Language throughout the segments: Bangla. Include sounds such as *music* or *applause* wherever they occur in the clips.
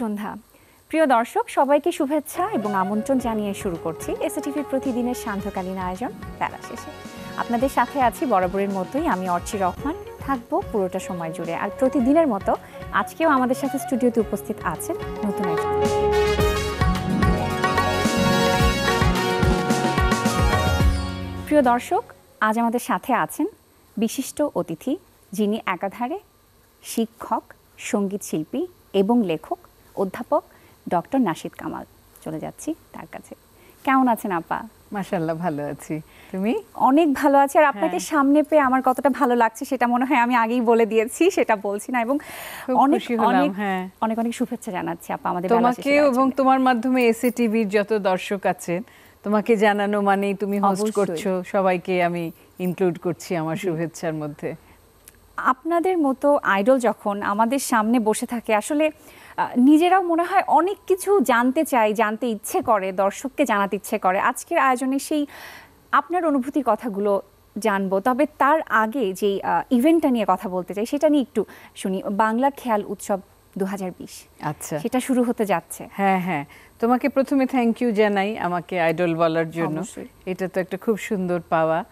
সন্ধ্যা প্রিয় দর্শক, সবাইকে শুভেচ্ছা এবং আমন্ত্রণ জানিয়ে শুরু করছি এসএটিভির প্রতিদিনের সান্ধ্যকালীন আয়োজন বেলা শেষে। আপনাদের সাথে আছি বরাবরের মতোই আমি অর্চি রহমান। থাকব পুরোটা সময় জুড়ে। আর প্রতিদিনের মতো আজকেও আমাদের সাথে স্টুডিওতে উপস্থিত আছেন নতুন একজন প্রিয় দর্শক, আজ আমাদের সাথে আছেন বিশিষ্ট অতিথি যিনি একাধারে শিক্ষক, সংগীত শিল্পী এবং লেখক অধ্যাপক ডক্টর নাশিদ কামাল। চলে যাচ্ছি তার কাছে। কেমন আছেন আপা? মাশাল্লাহ ভালো আছি। তুমি? অনেক ভালো আছি। আর আপনাকে হ্যাঁ। সামনে পেয়ে আমার কতটা ভালো লাগছে সেটা মনে হয় আমি আগেই বলে দিয়েছি সেটা বলছি না। এবং অনেক অনেক হ্যাঁ। অনেক অনেক শুভেচ্ছা জানাচ্ছি আপা আমাদের তোমাকে এবং তোমার মাধ্যমে এসএ টিভির যত দর্শক আছেন তোমাকে জানানো মানেই তুমি হোস্ট করছ। সবাইকে আমি ইনক্লুড করছি আমার শুভেচ্ছার মধ্যে। আপনাদের মতো আইডল যখন আমাদের সামনে বসে থাকে আসলে নিজেরাও মনে হয় অনেক কিছু জানতে চাই জানতে ইচ্ছে করে দর্শককে জানাতে ইচ্ছে করে। আজকের আয়োজনে সেই আপনার অনুভূতির কথাগুলো জানব। তবে তার আগে যে ইভেন্টটা নিয়ে কথা বলতে চাই সেটা নিয়ে একটু শুনি। বাংলা খেয়াল উৎসব দু আচ্ছা। সেটা শুরু হতে যাচ্ছে। হ্যাঁ হ্যাঁ। তোমাকে প্রথমে থ্যাংক ইউ জানাই আমাকে আইডল বলার জন্য। এটা তো একটা খুব সুন্দর পাওয়া।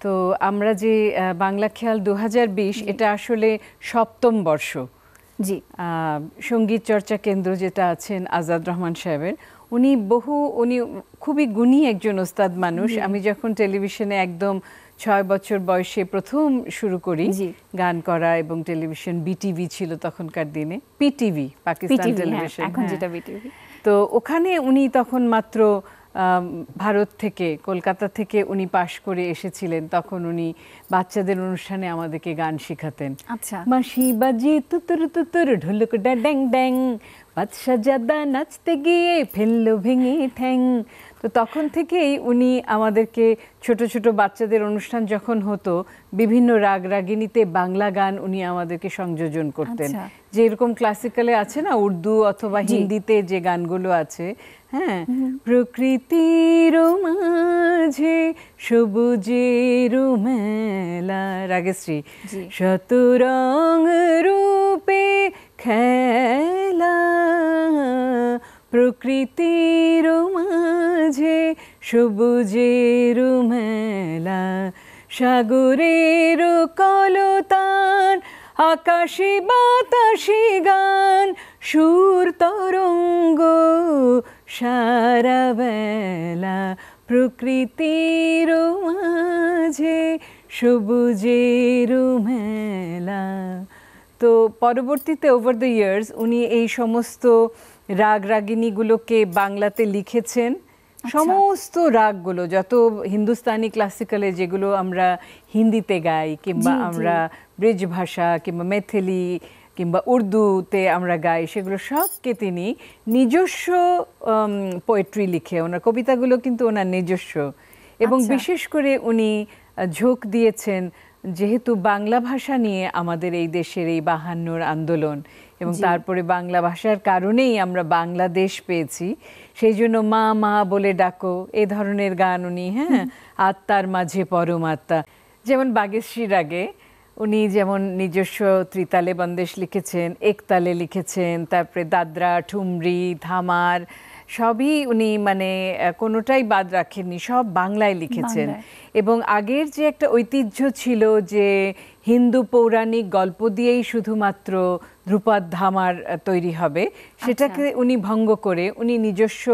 তো আমরা যে বাংলা খেয়াল দু হাজার বিশ এটা আসলে সপ্তম বর্ষ। জি সংগীত চর্চা কেন্দ্র যেটা আছেন আজাদ রহমান সাহেবের উনি বহু উনি খুবই গুণী একজন ওস্তাদ মানুষ আমি যখন টেলিভিশনে একদম ছয় বছর বয়সে প্রথম শুরু করি। গান করা এবং টেলিভিশন বিটিভি ছিল তখনকার দিনে পিটিভি পাকিস্তান হ্যাঁ টেলিভিশন এখন হ্যাঁ। যেটা বিটিভি তো ওখানে উনি তখন মাত্র ভারত থেকে কলকাতা থেকে উনি পাশ করে এসেছিলেন। তখন উনি বাচ্চাদের অনুষ্ঠানে আমাদেরকে গান শেখাতেন। আচ্ছা। মাসি বাজি তুতুর তুতুর ঢোলক ড্যাং ড্যাং বাদশা জাদা নাচতে গিয়ে ফেলল ভেঙে ঠ্যাং। তো তখন থেকেই উনি আমাদেরকে ছোট ছোট বাচ্চাদের অনুষ্ঠান যখন হতো বিভিন্ন রাগ রাগিনীতে বাংলা গান উনি আমাদেরকে সংযোজন করতেন। যে এরকম ক্লাসিক্যালে আছে না উর্দু অথবা হিন্দিতে যে গানগুলো আছে হ্যাঁ প্রকৃতির মাঝে সবুজের মেলা। রাগেশ্রী। শতরং রূপে খেলা। প্রকৃতির মাঝে সবুজের মেলা। সাগরের কলতান আকাশে বাতাসে গান। সুর তরঙ্গ সারা বেলা প্রকৃতির মাঝে সবুজের মেলা। তো পরবর্তীতে ওভার দ্য ইয়ার্স উনি এই সমস্ত রাগ রাগিনীগুলোকে বাংলাতে লিখেছেন। সমস্ত রাগগুলো যত হিন্দুস্তানি ক্লাসিক্যালে যেগুলো আমরা হিন্দিতে গাই কিংবা। আমরা ব্রিজ ভাষা কিংবা মেথিলি কিংবা উর্দুতে আমরা গাই সেগুলো সবকে তিনি নিজস্ব পোয়েট্রি লিখে ওনার কবিতাগুলো কিন্তু ওনার নিজস্ব। এবং আচ্ছা। বিশেষ করে উনি ঝোঁক দিয়েছেন যেহেতু বাংলা ভাষা নিয়ে আমাদের এই দেশের এই বাহান্নর আন্দোলন এবং তারপরে বাংলা ভাষার কারণেই আমরা বাংলাদেশ পেয়েছি সেই জন্য মা মা বলে ডাকো এ ধরনের গান উনি হ্যাঁ আত্মার মাঝে পরমাত্মা যেমন বাগেশ্রীর আগে উনি যেমন নিজস্ব ত্রিতালে বন্দেশ লিখেছেন একতালে লিখেছেন তারপরে দাদরা ঠুমরি ধামার সবই উনি মানে কোনোটাই বাদ রাখেননি সব বাংলায় লিখেছেন। এবং আগের যে একটা ঐতিহ্য ছিল যে হিন্দু পৌরাণিক গল্প দিয়েই শুধুমাত্র ধ্রুপদ ধামার তৈরি হবে। সেটাকে উনি ভঙ্গ করে উনি নিজস্ব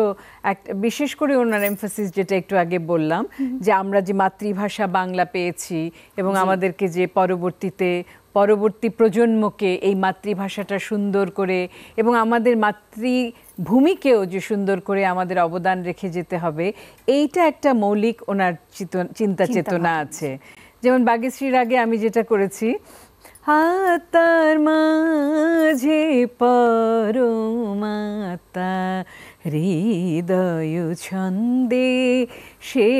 এক বিশেষ করে ওনার এমফাসিস যেটা একটু আগে বললাম যে আমরা যে মাতৃভাষা বাংলা পেয়েছি এবং আমাদেরকে যে পরবর্তীতে পরবর্তী প্রজন্মকে এই মাতৃভাষাটা সুন্দর করে এবং আমাদের মাতৃভূমিকেও যে সুন্দর করে আমাদের অবদান রেখে যেতে হবে এইটা একটা মৌলিক ওনার চিন্তা চেতনা আছে। যেমন বাগেশ্রীর আগে আমি যেটা করেছি, হাতার মাঝে পরমাতা হৃদয় ছন্দে সে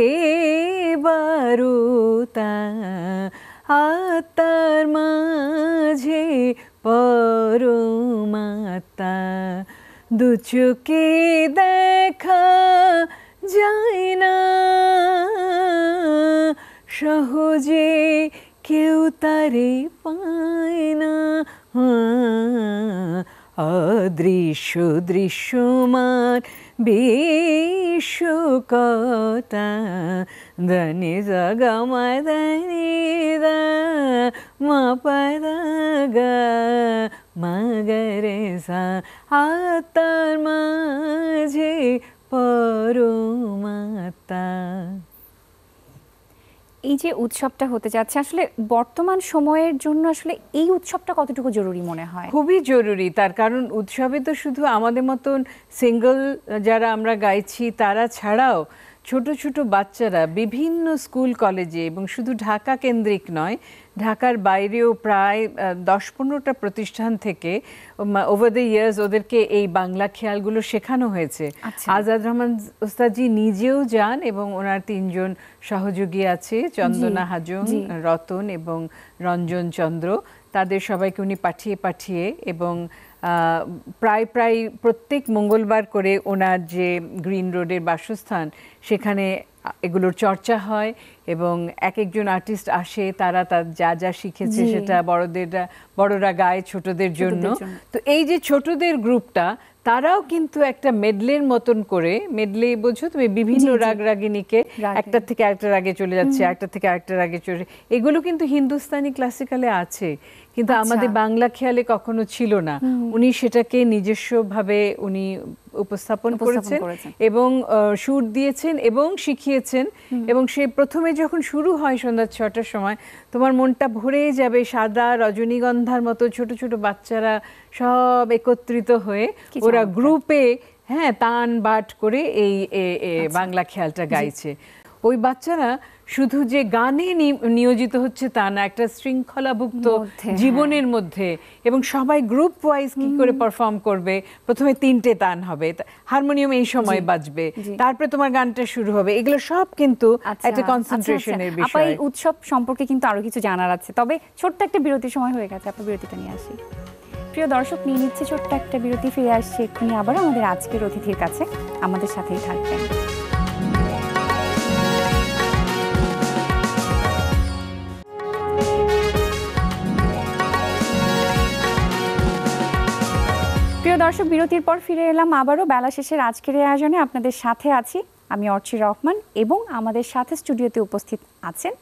বারুতা হাতার মাঝে পরমাতা দু চোখে দেখা যায় না। সহজে কেউ তারে পায় না দৃশ্য দৃশ্যমান বিশ্বকতা ধনি গমা ধনি দা মা পদ গা মগরে সা আত্মার মাঝে পরমাতা এই যে উৎসবটা হতে যাচ্ছে, আসলে বর্তমান সময়ের জন্য আসলে এই উৎসবটা কতটুকু জরুরি মনে হয়? খুবই জরুরি। তার কারণ উৎসবে তো শুধু আমাদের মতন সিঙ্গল যারা আমরা গাইছি, তারা ছাড়াও ছোট ছোট বাচ্চারা বিভিন্ন স্কুল, কলেজে এবং শুধু ঢাকা কেন্দ্রিক নয় ঢাকার বাইরেও প্রায় দশ পনেরোটা প্রতিষ্ঠান থেকে ওভার দ্য ইয়ার্স ওদেরকে এই বাংলা খেয়ালগুলো শেখানো হয়েছে। আচ্ছা। আজাদ রহমান ওস্তাদজি নিজেও যান এবং ওনার তিনজন সহযোগী আছে চন্দনা হাজং রতন এবং রঞ্জন চন্দ্র। তাদের সবাইকে উনি পাঠিয়ে পাঠিয়ে এবং প্রায় প্রায় প্রত্যেক মঙ্গলবার করে ওনার যে গ্রিন রোডের বাসস্থান সেখানে এগুলোর চর্চা হয় এবং এক একজন আর্টিস্ট আসে তারা তার যা যা শিখেছে সেটা বড়দের বড়রা গায়ে ছোটদের জন্য। তো এই যে ছোটদের গ্রুপটা তারাও কিন্তু একটা মেডলের মতন করে মেডলে বোঝো তুমি বিভিন্ন। রাগ রাগিনীকে রাগে। একটা থেকে আরেকটার আগে চলে যাচ্ছে একটা থেকে আরেকটার আগে চলে এগুলো কিন্তু হিন্দুস্তানি ক্লাসিক্যালে আছে কিন্তু আচ্ছা। আমাদের বাংলা খেয়ালে কখনো ছিল না উনি সেটাকে নিজস্বভাবে উনি উপস্থাপন করেছেন। এবং সুর দিয়েছেন এবং শিখিয়েছেন এবং সে প্রথমে যখন শুরু হয় সন্ধ্যা ছটার সময় তোমার মনটা ভরে যাবে সাদা রজনীগন্ধার মতো ছোট ছোট বাচ্চারা সব একত্রিত হয়ে ওরা গ্রুপে হ্যাঁ তান বাট করে এই আচ্ছা। বাংলা খেয়ালটা গাইছে ওই বাচ্চারা শুধু যে গানে নিয়োজিত হচ্ছে তা না একটা শৃঙ্খলাভুক্ত হ্যাঁ। জীবনের মধ্যে। এবং সবাই গ্রুপ ওয়াইজ কি করে পারফর্ম করবে? প্রথমে তিনটে তান হবে। হারমোনিয়াম এই সময় বাজবে। তারপরে তোমার গানটা শুরু হবে। এগুলো সব কিন্তু আচ্ছা, একটা আচ্ছা, কনসেন্ট্রেশনের আচ্ছা। বিষয়। এই উৎসব সম্পর্কে কিন্তু আরও কিছু জানার আছে। তবে ছোট্ট একটা বিরতির সময় হয়ে গেছে। আপনি বিরতিটা নিয়ে আসি। প্রিয় দর্শক নিয়ে নিচ্ছে ছোট্ট একটা বিরতি ফিরে আসছে এক্ষুনি আবার আমাদের আজকের অতিথির কাছে। আমাদের সাথেই থাকবেন। প্রিয় দর্শক, বিরতির পর ফিরে এলাম আবারও। বেলা শেষের আজকের আয়োজনে আপনাদের সাথে আছি আমি অর্চি রহমান এবং আমাদের সাথে স্টুডিওতে উপস্থিত আছেন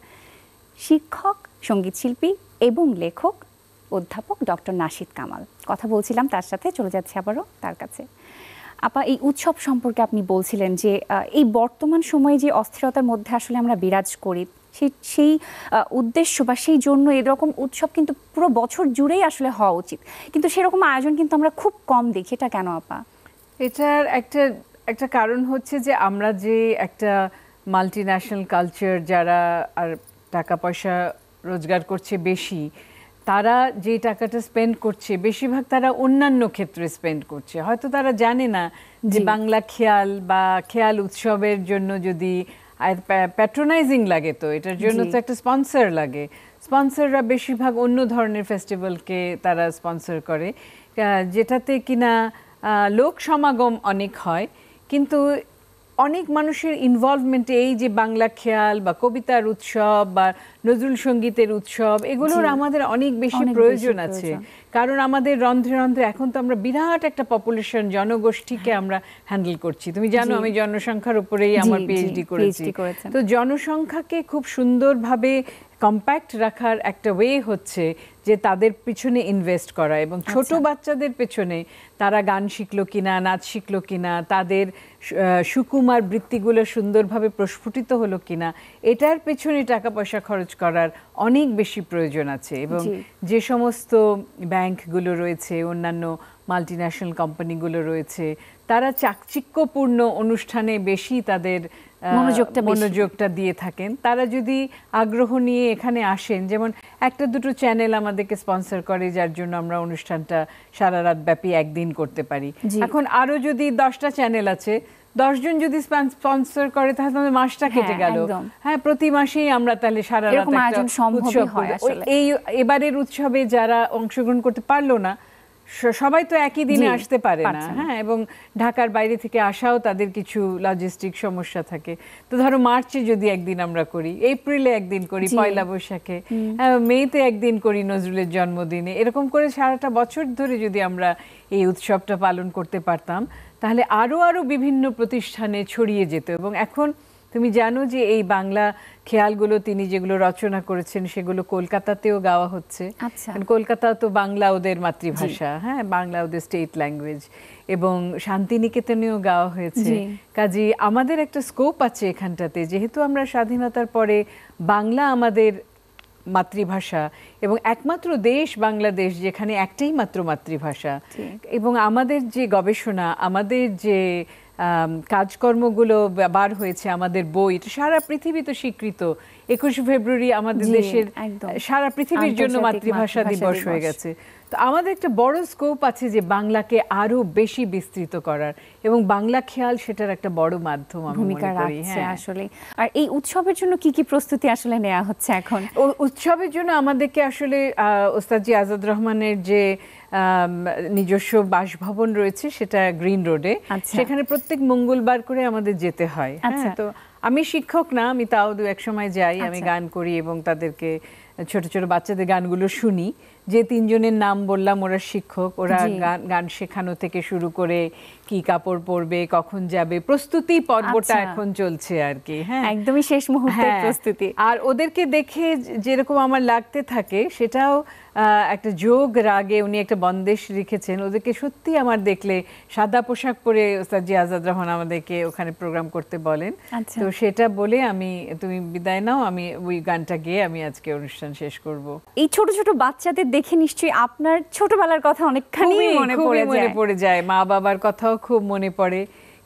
শিক্ষক, সংগীত শিল্পী এবং লেখক অধ্যাপক ডক্টর নাশিদ কামাল। কথা বলছিলাম তার সাথে, চলে যাচ্ছে আবারও তার কাছে। আপা, এই উৎসব সম্পর্কে আপনি বলছিলেন যে এই বর্তমান সময়ে যে অস্থিরতার মধ্যে আসলে আমরা বিরাজ করি সেই সেই উদ্দেশ্য বা সেই জন্য এরকম উৎসব কিন্তু পুরো বছর জুড়েই আসলে হওয়া উচিত। কিন্তু সেরকম আয়োজন কিন্তু আমরা খুব কম দেখি। এটা কেন আপা? এটার একটা একটা কারণ হচ্ছে যে আমরা যে একটা মাল্টি ন্যাশনাল কালচার যারা আর টাকা পয়সা রোজগার করছে বেশি তারা যে টাকাটা স্পেন্ড করছে বেশিরভাগ তারা অন্যান্য ক্ষেত্রে স্পেন্ড করছে। হয়তো তারা জানে না যে বাংলা খেয়াল বা খেয়াল উৎসবের জন্য যদি প্যাট্রোনাইজিং লাগে তো এটার জন্য তো একটা স্পন্সর লাগে। স্পন্সররা বেশিরভাগ অন্য ধরনের ফেস্টিভ্যালকে তারা স্পন্সর করে। যেটাতে কিনা লোক সমাগম অনেক হয়। কিন্তু অনেক মানুষের ইনভলভমেন্টে এই যে বাংলা খেয়াল বা কবিতার উৎসব বা নজরুল সঙ্গীতের উৎসব এগুলোর আমাদের অনেক বেশি প্রয়োজন আছে। কারণ আমাদের রন্ধ্রে রন্ধ্রে এখন তো আমরা বিরাট একটা পপুলেশন জনগোষ্ঠীকে আমরা হ্যান্ডেল করছি। তুমি জানো আমি জনসংখ্যার উপরেই আমার পিএইচডি করেছি। তো জনসংখ্যাকে খুব সুন্দরভাবে কম্প্যাক্ট রাখার একটা ওয়ে হচ্ছে যে তাদের পিছনে ইনভেস্ট করা এবং ছোট আচ্ছা। বাচ্চাদের পেছনে তারা গান শিখলো কিনা নাচ শিখলো কিনা তাদের সুকুমার বৃত্তিগুলো সুন্দরভাবে প্রস্ফুটিত হলো কিনা এটার পেছনে টাকা পয়সা খরচ করার অনেক বেশি প্রয়োজন আছে এবং যে সমস্ত ব্যাংকগুলো রয়েছে অন্যান্য মাল্টি ন্যাশনাল কোম্পানিগুলো রয়েছে তারা চাকচিক্যপূর্ণ অনুষ্ঠানে বেশি তাদের মনোযোগটা মনোযোগটা দিয়ে থাকেন। তারা যদি আগ্রহ নিয়ে এখানে আসেন যেমন একটা দুটো চ্যানেল আমাদেরকে স্পন্সর করে যার জন্য আমরা অনুষ্ঠানটা সারা রাত ব্যাপী একদিন করতে পারি। এখন আরও যদি দশটা চ্যানেল আছে দশজন যদি স্পন্সর করে তাহলে মাসটা কেটে হ্যাঁ, গেল। হ্যাঁ প্রতি মাসেই আমরা তাহলে সারা রাত। এই এবারের উৎসবে যারা অংশগ্রহণ করতে পারল না সবাই তো একই দিনে আসতে পারে না। হ্যাঁ এবং ঢাকার বাইরে থেকে আসাও তাদের কিছু লজিস্টিক সমস্যা থাকে। তো ধরো মার্চে যদি একদিন আমরা করি এপ্রিলে একদিন করি পয়লা বৈশাখে মেতে একদিন করি নজরুলের জন্মদিনে এরকম করে সারাটা বছর ধরে যদি আমরা এই উৎসবটা পালন করতে পারতাম তাহলে আরও আরও বিভিন্ন প্রতিষ্ঠানে ছড়িয়ে যেত। এবং এখন তুমি জানো যে এই বাংলা খেয়ালগুলো তিনি যেগুলো রচনা করেছেন সেগুলো কলকাতাতেও গাওয়া হচ্ছে আচ্ছা। কলকাতা তো বাংলা ওদের মাতৃভাষা হ্যাঁ বাংলা ওদের স্টেট ল্যাঙ্গুয়েজ এবং শান্তিনিকেতনেও গাওয়া হয়েছে। কাজে আমাদের একটা স্কোপ আছে এখানটাতে যেহেতু আমরা স্বাধীনতার পরে বাংলা আমাদের মাতৃভাষা এবং একমাত্র দেশ বাংলাদেশ যেখানে একটাই মাত্র মাতৃভাষা এবং আমাদের যে গবেষণা আমাদের যে কাজকর্মগুলো বার হয়েছে আমাদের বই। সারা পৃথিবী তো স্বীকৃত। একুশ ফেব্রুয়ারি আমাদের দেশের সারা পৃথিবীর জন্য মাতৃভাষা দিবস হয়ে গেছে। আমাদের একটা বড় স্কোপ আছে যে বাংলাকে আরও বেশি বিস্তৃত করার এবং বাংলা খেয়াল সেটার একটা বড় মাধ্যম ভূমিকা রাখছে হ্যাঁ আসলে আর এই উৎসবের জন্য কি কি প্রস্তুতি আসলে নেওয়া হচ্ছে এখন উৎসবের জন্য আমাদেরকে আসলে ওস্তাদজি আজাদ রহমানের যে নিজস্ব বাসভবন রয়েছে সেটা গ্রিন রোডে আচ্ছা। সেখানে প্রত্যেক মঙ্গলবার করে আমাদের যেতে হয় হ্যাঁ আচ্ছা। তো আমি শিক্ষক না আমি তাও দু এক সময় যাই আমি আচ্ছা। গান করি এবং তাদেরকে ছোট ছোট বাচ্চাদের গানগুলো শুনি যে তিনজনের নাম বললাম ওরা শিক্ষক ওরা গান গান শেখানো থেকে শুরু করে কি কাপড় পরবে কখন যাবে প্রস্তুতি পর্বটা আচ্ছা। এখন চলছে আর কি হ্যাঁ। একদমই শেষ মুহূর্তের হ্যাঁ, প্রস্তুতি। আর ওদেরকে দেখে যেরকম আমার লাগতে থাকে সেটাও একটা যোগ রাগে উনি একটা বন্দেশ লিখেছেন ওদেরকে সত্যি আমার দেখলে সাদা পোশাক পরে ওস্তাদজি আজাদ রহমান আমাদেরকে ওখানে প্রোগ্রাম করতে বলেন। আচ্ছা। তো সেটা বলে আমি তুমি বিদায় নাও আমি ওই গানটা গেয়ে আমি আজকে অনুষ্ঠান শেষ করব। এই ছোট ছোট বাচ্চাদের দেখে নিশ্চয়ই আপনার ছোটবেলার কথা অনেকখানি মনে পড়ে মনে পড়ে যায়। মা বাবার কথাও খুব মনে পড়ে।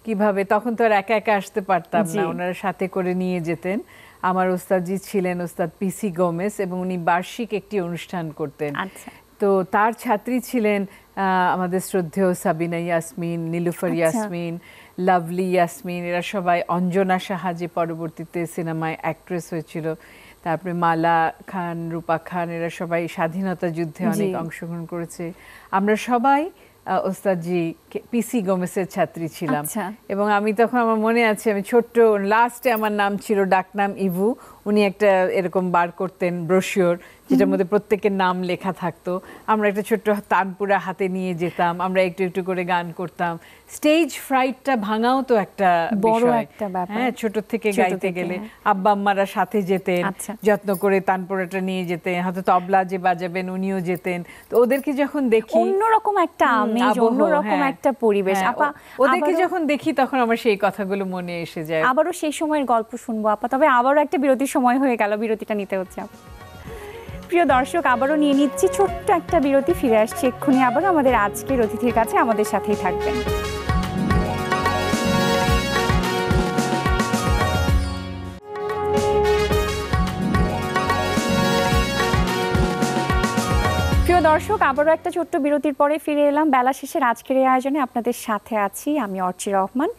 কীভাবে? তখন তো আর একা একা আসতে পারতাম না। ওনারা সাথে করে নিয়ে যেতেন। আমার ওস্তাদজি ছিলেন ওস্তাদ পিসি গোমেস এবং উনি বার্ষিক একটি অনুষ্ঠান করতেন। আচ্ছা। তো তার ছাত্রী ছিলেন আহ, আমাদের শ্রদ্ধেয় সাবিনা ইয়াসমিন নীলুফার আচ্ছা। ইয়াসমিন লাভলি ইয়াসমিন। এরা সবাই অঞ্জনা সাহা যে পরবর্তীতে সিনেমায় অ্যাক্ট্রেস হয়েছিল। তারপরে মালা খান রূপা খান এরা সবাই স্বাধীনতা যুদ্ধে অনেক অংশগ্রহণ করেছে। আমরা সবাই ওস্তাদজি পিসি গোমেসের ছাত্রী ছিলাম। আচ্ছা। এবং আমি তখন আমার মনে আছে আমি ছোট্ট লাস্টে আমার নাম ছিল ডাকনাম ইভু। উনি একটা এরকম বার করতেন ব্রোশিওর। যেটার মধ্যে প্রত্যেকের নাম লেখা থাকতো আমরা একটা ছোট্ট তানপুরা হাতে নিয়ে যেতাম আমরা একটু একটু করে গান করতাম স্টেজ ফ্রাইটটা ভাঙাও তো একটা বড় একটা ব্যাপার। হ্যাঁ ছোট থেকে গাইতে গেলে হ্যাঁ। আব্বা আম্মারা সাথে যেতেন আচ্ছা। যত্ন করে তানপুরাটা নিয়ে যেতেন হয়তো তবলা যে বাজাবেন উনিও যেতেন তো ওদেরকে যখন দেখি অন্যরকম একটা আমেজ অন্যরকম হ্যাঁ। একটা পরিবেশ হ্যাঁ, আপা ওদেরকে যখন দেখি তখন আমার সেই কথাগুলো মনে এসে যায় আবারও সেই সময়ের গল্প শুনব আপা তবে আবারও একটা বিরতির সময় হয়ে গেল বিরতিটা নিতে হচ্ছে আপা। প্রিয় দর্শক, আবারও নিয়ে নিচ্ছি ছোট্ট একটা বিরতি, ফিরে আসছি এক্ষুনি আবারও আমাদের আজকের অতিথির কাছে, আমাদের সাথেই থাকবেন। প্রিয় দর্শক, আবারও একটা ছোট্ট বিরতির পরে ফিরে এলাম। বেলা শেষের আজকের এই আয়োজনে আপনাদের সাথে আছি আমি অর্চি রহমান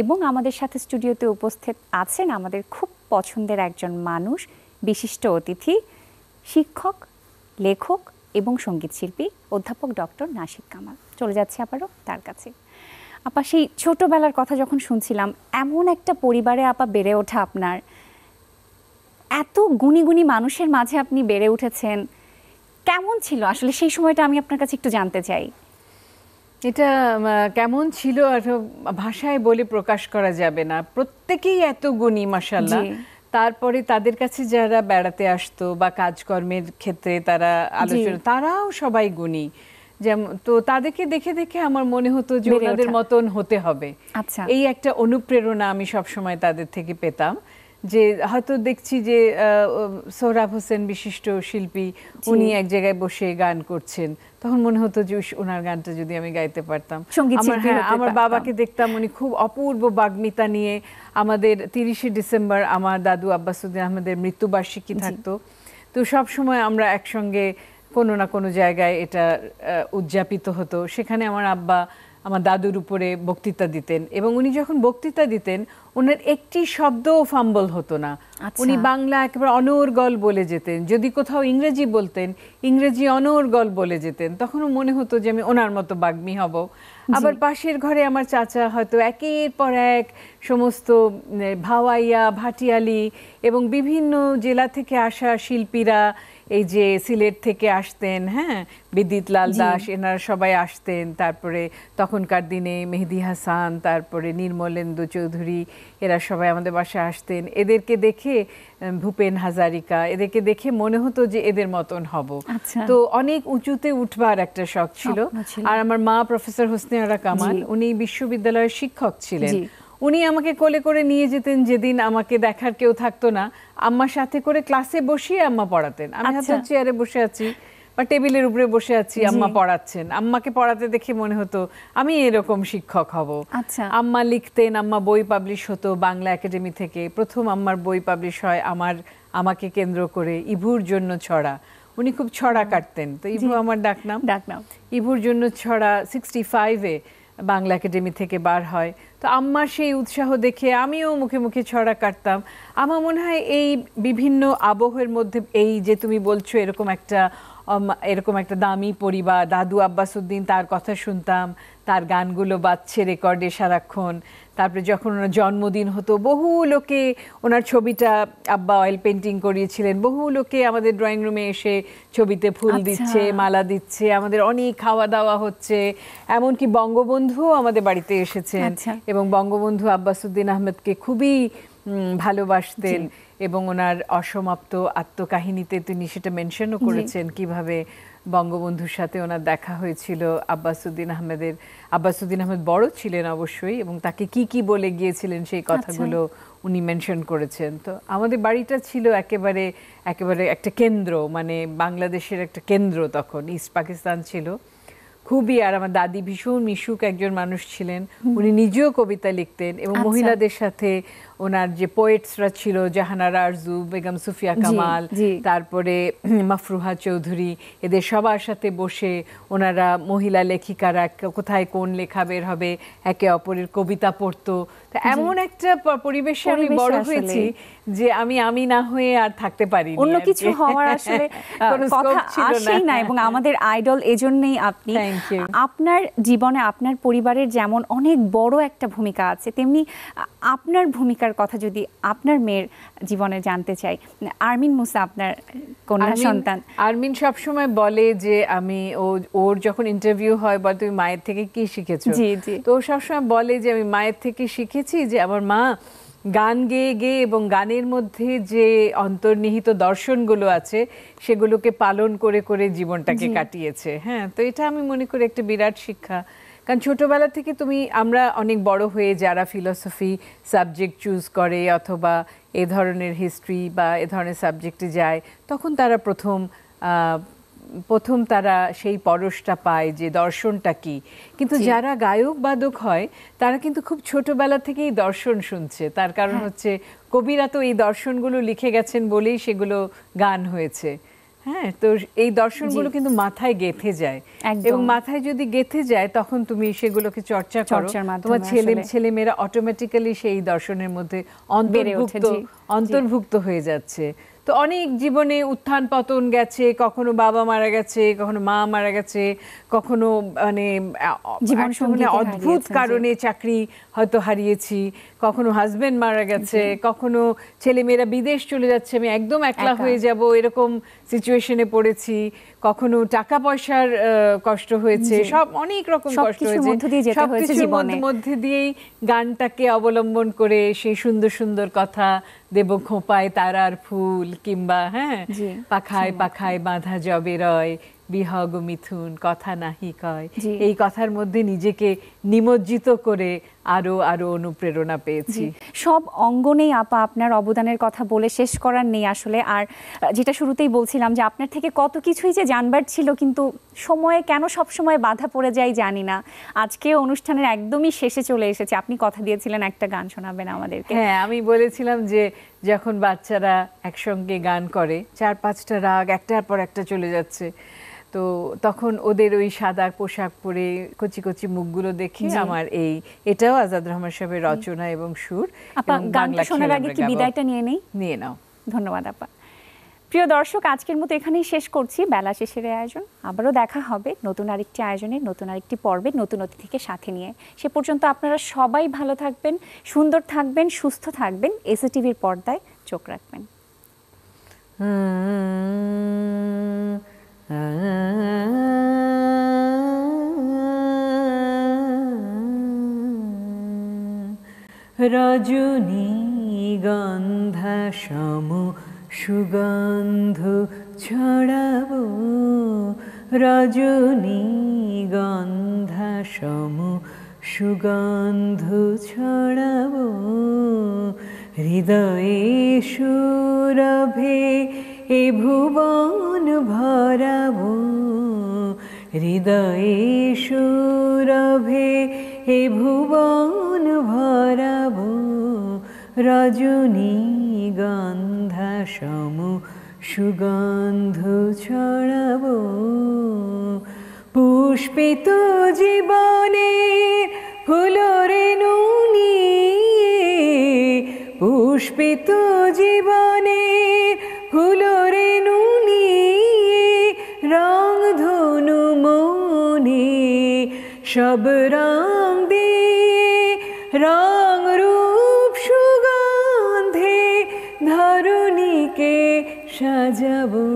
এবং আমাদের সাথে স্টুডিওতে উপস্থিত আছেন আমাদের খুব পছন্দের একজন মানুষ, বিশিষ্ট অতিথি শিক্ষক লেখক এবং সংগীত শিল্পী অধ্যাপক ডক্টর নাসিক কামাল। চলে যাচ্ছে আবারও তার কাছে। আপা সেই ছোটবেলার কথা যখন শুনছিলাম এমন একটা পরিবারে আপা বেড়ে ওঠা আপনার। এত গুণী গুণী মানুষের মাঝে আপনি বেড়ে উঠেছেন। কেমন ছিল? আসলে সেই সময়টা আমি আপনার কাছে একটু জানতে চাই। এটা কেমন ছিল? আর ভাষায় বলে প্রকাশ করা যাবে না। প্রত্যেকেই এত গুণী মাসাল্লাহ। তারপরে তাদের কাছে যারা বেড়াতে আসতো বা কাজকর্মের ক্ষেত্রে তারা আলোচনা তারাও সবাই গুণী। যেমন তো তাদেরকে দেখে দেখে আমার মনে হতো যে ওনাদের মতন হতে হবে। আচ্ছা। এই একটা অনুপ্রেরণা আমি সবসময় তাদের থেকে পেতাম। যে হয়তো দেখছি যে সোহরাব হোসেন বিশিষ্ট শিল্পী উনি এক জায়গায় বসে গান করছেন। তখন মনে হতো যে ওনার গানটা যদি আমি গাইতে পারতাম। আমার হ্যাঁ আমার বাবাকে দেখতাম উনি খুব অপূর্ব বাগ্মিতা নিয়ে আমাদের তিরিশে ডিসেম্বর আমার দাদু আব্বাসুদ্দিন আহমেদের মৃত্যুবার্ষিকী থাকতো। তো সব সময় আমরা একসঙ্গে কোনো না কোনো জায়গায় এটা উদযাপিত হতো। সেখানে আমার আব্বা আমার দাদুর উপরে বক্তৃতা দিতেন এবং উনি যখন বক্তৃতা দিতেন ওনার একটি শব্দও ফাম্বল হতো না। আচ্ছা। উনি বাংলা একেবারে অনর্গল বলে যেতেন। যদি কোথাও ইংরেজি বলতেন ইংরেজি অনর্গল বলে যেতেন তখনও মনে হতো যে আমি ওনার মতো বাগ্মী হব। আবার পাশের ঘরে আমার চাচা হয়তো একের পর এক সমস্ত ভাওয়াইয়া ভাটিয়ালি এবং বিভিন্ন জেলা থেকে আসা শিল্পীরা এই যে সিলেট থেকে আসতেন হ্যাঁ? বিদ্যুৎ লাল দাস এনারা সবাই আসতেন। তারপরে তখনকার দিনে মেহেদি হাসান তারপরে নির্মলেন্দু চৌধুরী এরা সবাই আমাদের বাসায় আসতেন। এদেরকে দেখে ভূপেন হাজারিকা এদেরকে দেখে মনে হতো যে এদের মতন হব। আচ্ছা। তো অনেক উঁচুতে উঠবার একটা শখ ছিল। আর আমার মা প্রফেসর হোসনিয়ারা কামাল উনি বিশ্ববিদ্যালয়ের শিক্ষক ছিলেন। উনি আমাকে কোলে করে নিয়ে যেতেন যেদিন আমাকে দেখার কেউ থাকতো না। আম্মার সাথে করে ক্লাসে বসিয়ে আম্মা পড়াতেন। আমি হয়তো আচ্ছা। চেয়ারে বসে আছি বা টেবিলের উপরে বসে আছি আম্মা পড়াচ্ছেন। আম্মাকে পড়াতে দেখে মনে হতো আমি এরকম শিক্ষক হব। আচ্ছা। আম্মা লিখতেন আম্মা বই পাবলিশ হতো বাংলা একাডেমি থেকে। প্রথম আম্মার বই পাবলিশ হয় আমার আমাকে কেন্দ্র করে ইভুর জন্য ছড়া। উনি খুব ছড়া কাটতেন। তো ইভু আমার ডাকনাম। ডাকনাম। ইভুর জন্য ছড়া সিক্সটি ফাইভে বাংলা একাডেমি থেকে বার হয়। তো আম্মার সেই উৎসাহ দেখে আমিও মুখে মুখে ছড়া কাটতাম। আমার মনে হয় এই বিভিন্ন আবহের মধ্যে এই যে তুমি বলছো, এরকম একটা এরকম একটা দামি পরিবার দাদু আব্বাসুদ্দিন তার কথা শুনতাম তার গানগুলো বাজছে রেকর্ডে সারাক্ষণ তারপরে যখন ওনার জন্মদিন হতো বহু লোকে ওনার ছবিটা আব্বা অয়েল পেন্টিং করিয়েছিলেন বহু লোকে আমাদের ড্রয়িং রুমে এসে ছবিতে ফুল আচ্ছা। দিচ্ছে মালা দিচ্ছে আমাদের অনেক খাওয়া দাওয়া হচ্ছে এমনকি বঙ্গবন্ধুও আমাদের বাড়িতে এসেছেন আচ্ছা। এবং বঙ্গবন্ধু আব্বাসুদ্দিন আহমেদকে খুবই ভালোবাসতেন এবং ওনার অসমাপ্ত আত্মকাহিনীতে তিনি সেটা মেনশনও করেছেন কীভাবে বঙ্গবন্ধুর সাথে ওনার দেখা হয়েছিল আব্বাসুদ্দিন আহমেদের আব্বাসুদ্দিন আহমেদ বড় ছিলেন অবশ্যই এবং তাকে কি কি বলে গিয়েছিলেন সেই কথাগুলো উনি মেনশন করেছেন। তো আমাদের বাড়িটা ছিল একেবারে একেবারে একটা কেন্দ্র মানে বাংলাদেশের একটা কেন্দ্র তখন ইস্ট পাকিস্তান ছিল। খুবই আর আমার দাদি ভীষণ মিশুক একজন মানুষ ছিলেন। উনি নিজেও কবিতা লিখতেন এবং আচ্ছা। মহিলাদের সাথে ওনার যে পোয়েটসরা ছিল জাহানারা আরজু বেগম সুফিয়া কামাল তারপরে মাফরুহা চৌধুরী এদের সবার সাথে বসে ওনারা মহিলা লেখিকারা কোথায় কোন লেখা বের হবে একে অপরের কবিতা পড়তো। তো এমন একটা পরিবেশে আমি বড় হয়েছি যে আমি আমি না হয়ে আর থাকতে পারি অন্য কিছু হওয়ার আসলে *laughs* কথা আসেই না এবং আমাদের আইডল এজন্যই আপনি. আপনার জীবনে আপনার পরিবারের যেমন অনেক বড় একটা ভূমিকা আছে তেমনি আপনার ভূমিকার কথা যদি আপনার মেয়ের জীবনে জানতে চাই আরমিন মুসা আপনার কন্যা সন্তান। আরমিন সবসময় বলে যে আমি ও ওর যখন ইন্টারভিউ হয় বলে তুমি মায়ের থেকে কি শিখেছো? জি, জি। তো ও সবসময় বলে যে আমি মায়ের থেকে শিখেছি যে আমার মা গান গেয়ে গেয়ে এবং গানের মধ্যে যে অন্তর্নিহিত দর্শনগুলো আছে সেগুলোকে পালন করে করে জীবনটাকে কাটিয়েছে। হ্যাঁ তো এটা আমি মনে করি একটা বিরাট শিক্ষা। কারণ ছোটবেলা থেকে তুমি আমরা অনেক বড় হয়ে যারা ফিলসফি সাবজেক্ট চুজ করে অথবা এ ধরনের হিস্ট্রি বা এ ধরনের সাবজেক্টে যায় তখন তারা প্রথম প্রথম তারা সেই পরশটা পায় যে দর্শনটা কি। কিন্তু যারা গায়ক বাদক হয় তারা কিন্তু খুব ছোটবেলা থেকেই দর্শন শুনছে। তার কারণ হচ্ছে কবিরা তো এই দর্শনগুলো লিখে গেছেন বলেই সেগুলো গান হয়েছে। হ্যাঁ তো এই দর্শনগুলো কিন্তু মাথায় গেঁথে যায়। এবং মাথায় যদি গেঁথে যায় তখন তুমি সেগুলোকে চর্চা করো। তোমার ছেলে আসলে। ছেলে মেয়েরা অটোমেটিক্যালি সেই দর্শনের মধ্যে অন্তর্ভুক্ত। অন্তর্ভুক্ত হয়ে যাচ্ছে। তো অনেক জীবনে উত্থান পতন গেছে কখনো বাবা মারা গেছে কখনো মা মারা গেছে কখনো মানে জীবন অদ্ভুত কারণে চাকরি হয়তো হারিয়েছি। কখনো হাজবেন্ড মারা গেছে কখনো ছেলে মেয়েরা বিদেশ চলে যাচ্ছে আমি একদম একলা হয়ে যাব এরকম সিচুয়েশনে পড়েছি। কখনো টাকা পয়সার কষ্ট হয়েছে সব অনেক রকম কষ্ট হয়েছে। সবকিছুর মধ্যে- দিয়েই গানটাকে অবলম্বন করে সেই সুন্দর সুন্দর কথা দেব খোঁপায় তারার ফুল কিংবা হ্যাঁ পাখায় পাখায় বাঁধা জবে রয় বিহগ মিথুন কথা নাহি কয়। এই কথার মধ্যে নিজেকে নিমজ্জিত করে আরও আরও অনুপ্রেরণা পেয়েছি। সব অঙ্গনেই আপা আপনার অবদানের কথা বলে শেষ করার নেই আসলে। আর যেটা শুরুতেই বলছিলাম যে আপনার থেকে কত কিছুই যে জানবার ছিল কিন্তু সময়ে কেন সব সময় বাধা পড়ে যায় জানি না। আজকে অনুষ্ঠানের একদমই শেষে চলে এসেছে। আপনি কথা দিয়েছিলেন একটা গান শোনাবেন আমাদেরকে। হ্যাঁ আমি বলেছিলাম যে যখন বাচ্চারা একসঙ্গে গান করে চার পাঁচটা রাগ একটার পর একটা চলে যাচ্ছে। তো তখন ওদের ওই সাদা পোশাক পরে কচি কচি মুখগুলো দেখে আমার এই এটাও আজাদ রহমান সাহেবের রচনা এবং সুর গানটা শোনার আগে কি বিদায়টা নিয়ে নেই? নিয়ে নাও। ধন্যবাদ আপা। প্রিয় দর্শক আজকের মতো এখানেই শেষ করছি। বেলা শেষের আয়োজন। আবারও দেখা হবে নতুন আরেকটি আয়োজনে নতুন আরেকটি পর্বে নতুন অতিথিকে সাথে নিয়ে। সে পর্যন্ত আপনারা সবাই ভালো থাকবেন সুন্দর থাকবেন সুস্থ থাকবেন। এসএ টিভির পর্দায় চোখ রাখবেন। রজনী গন্ধা সম সুগন্ধ ছড়াবো। রজনী গন্ধা সম সুগন্ধ ছড়াবো। হৃদয়ে সুরভে এ ভুবন ভরাবো, হৃদয়ে সুরভে এ ভুবন ভরাবো, রজনী গন্ধা সম সুগন্ধ ছড়াবো। পুষ্পিত জীবনে ফুলরে নুনি পুষ্পিত জীবনে সব রং দিয়ে রং রূপ সুগন্ধে ধরণীকে সাজাবো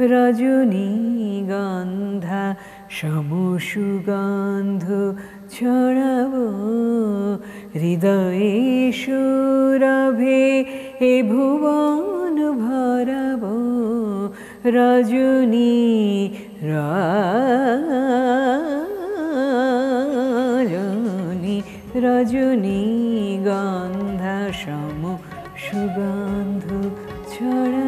রজনী গন্ধা, সম সুগন্ধ ছড়াবো হৃদয়ে সুরভে এ ভুবন ভরাবো রজনী রজনী রজনী গন্ধা সম সুগন্ধ ছড়াবো